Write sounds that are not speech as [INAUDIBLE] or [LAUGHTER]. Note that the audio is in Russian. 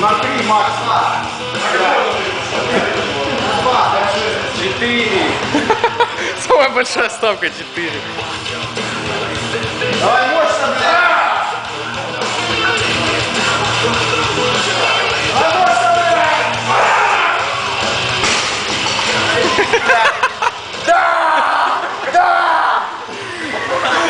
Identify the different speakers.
Speaker 1: На три макса. Два, четыре.
Speaker 2: Самая большая ставка четыре.
Speaker 1: Давай мощно, блядь. Давай мощно,
Speaker 2: блядь.
Speaker 1: [LAUGHS]